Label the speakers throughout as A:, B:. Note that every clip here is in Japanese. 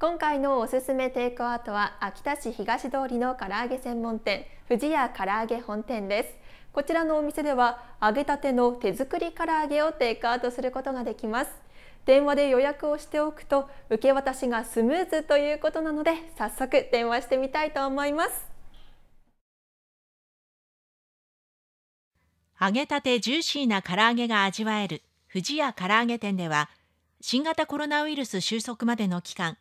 A: 今回のおすすめテイクアウトは秋田市東通りの唐揚げ専門店富士屋唐揚げ本店です。こちらのお店では揚げたての手作り唐揚げをテイクアウトすることができます。電話で予約をしておくと受け渡しがスムーズということなので早速電話してみたいと思います。
B: 揚げたてジューシーな唐揚げが味わえる富士屋唐揚げ店では新型コロナウイルス収束までの期間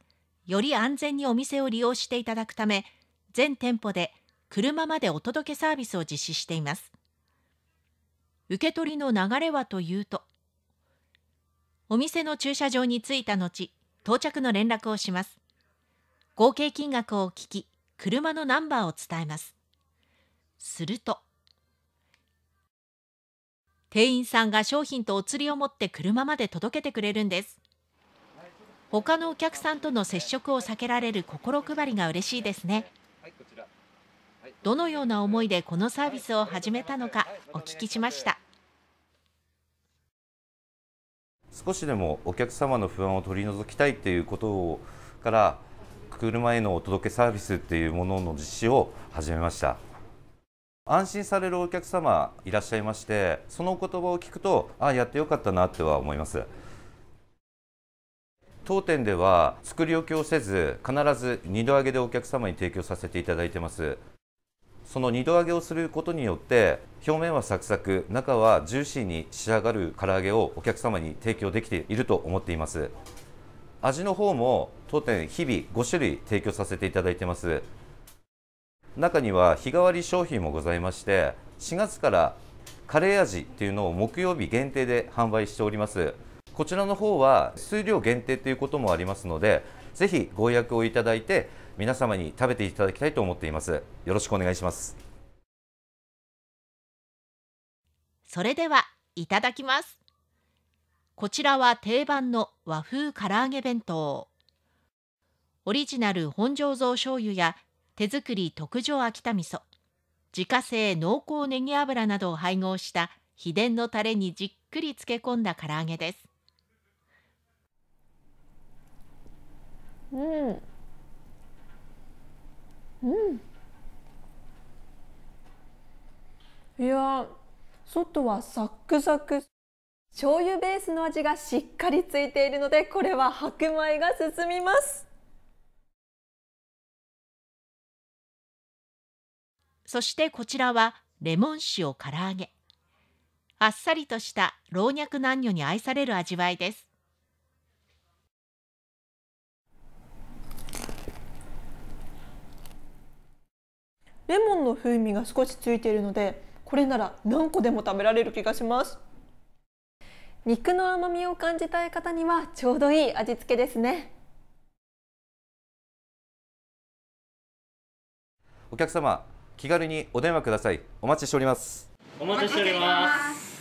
B: より安全にお店を利用していただくため全店舗で車までお届けサービスを実施しています。受け取りの流れはというとお店の駐車場に着いた後到着の連絡をします。合計金額を聞き車のナンバーを伝えます。すると店員さんが商品とお釣りを持って車まで届けてくれるんです。他のお客さんとの接触を避けられる心配りが嬉しいですね。どのような思いでこのサービスを始めたのかお聞きしました。
C: 少しでもお客様の不安を取り除きたいっていうことから車へのお届けサービスっていうものの実施を始めました。安心されるお客様いらっしゃいましてそのお言葉を聞くとああやってよかったなっては思います。当店では作り置きをせず必ず2度揚げでお客様に提供させていただいてます。その2度揚げをすることによって表面はサクサク中はジューシーに仕上がる唐揚げをお客様に提供できていると思っています。味の方も当店日々5種類提供させていただいてます。中には日替わり商品もございまして4月からカレー味っていうのを木曜日限定で販売しております。こちらの方は数量限定ということもありますので、ぜひご予約をいただいて、皆様に食べていただきたいと思っています。よろしくお願いします。
B: それでは、いただきます。こちらは定番の和風唐揚げ弁当。オリジナル本醸造醤油や手作り特上秋田味噌、自家製濃厚ネギ油などを配合した秘伝のタレにじっくり漬け込んだ唐揚げです。
A: うん。うん。いや外はサックサク。醤油ベースの味がしっかりついているのでこれは白米が進みます。
B: そしてこちらはレモン塩唐揚げ。あっさりとした老若男女に愛される味わいです
A: レモンの風味が少しついているのでこれなら何個でも食べられる気がします。肉の甘みを感じたい方にはちょうどいい味付けですね。
C: お客様気軽にお電話ください。お待ちしております。
D: お待ちしております